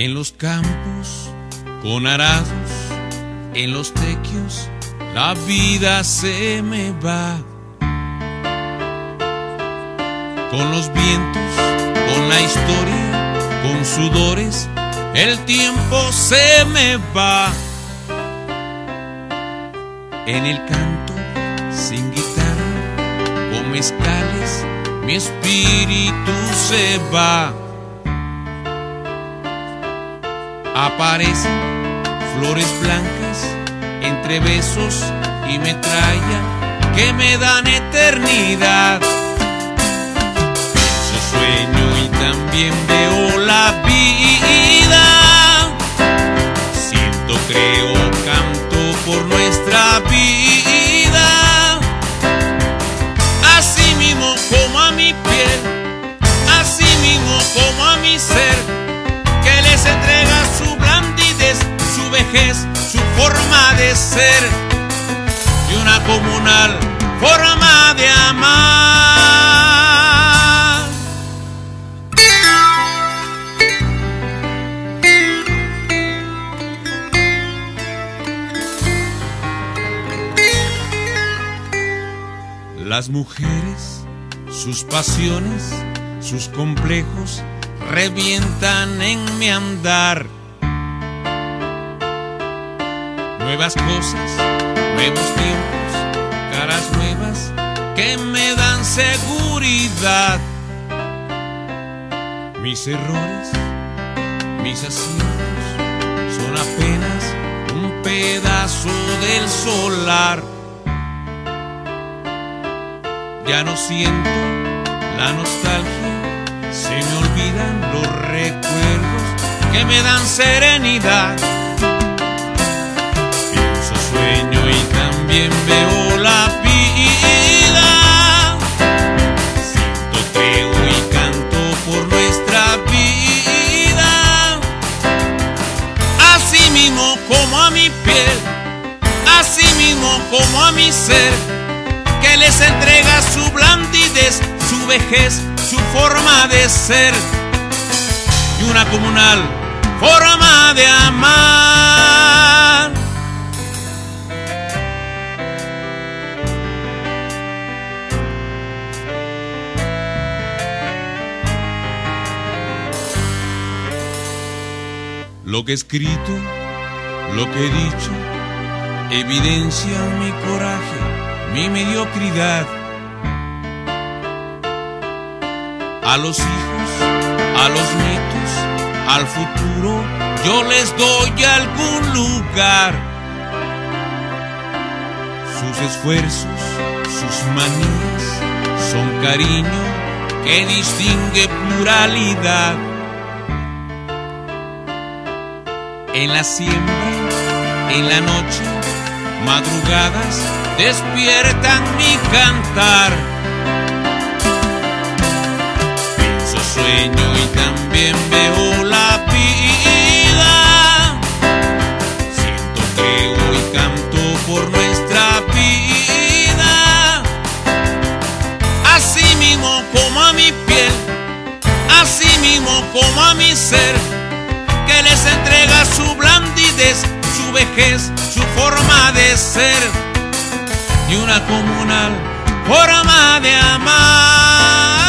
en los campos, con arados, en los tequios, la vida se me va. Con los vientos, con la historia, con sudores, el tiempo se me va. En el canto, sin guitarra, con mezcales, mi espíritu se va. Aparecen flores blancas entre besos y metralla que me dan eternidad. Pienso, sueño y también veo la vida. Siento, creo, canto por nuestra vida. Así mismo como a mi piel, así mismo como a mi ser, su forma de ser y una comunal forma de amar. Las mujeres, sus pasiones, sus complejos revientan en mi andar. Nuevas cosas, nuevos tiempos, caras nuevas que me dan seguridad. Mis errores, mis aciertos son apenas un pedazo del solar. Ya no siento la nostalgia, se me olvidan los recuerdos que me dan serenidad. También veo la vida. Siento, creo y canto por nuestra vida. Así mismo como a mi piel, así mismo como a mi ser que les entrega su blandidez, su vejez, su forma de ser y una comunal forma de amar. Lo que he escrito, lo que he dicho, evidencia mi coraje mi mediocridad. A los hijos, a los nietos, al futuro, yo les doy algún lugar. Sus esfuerzos, sus manías, son cariño que distingue pluralidad. En la siembra, en la noche, madrugadas, despiertan mi cantar. Pienso, sueño y también veo la vida. Siento, creo y canto por nuestra vida. Así mismo como a mi piel, así mismo como a mi ser, les entrega su blandidez, su vejez, su forma de ser y una comunal forma de amar.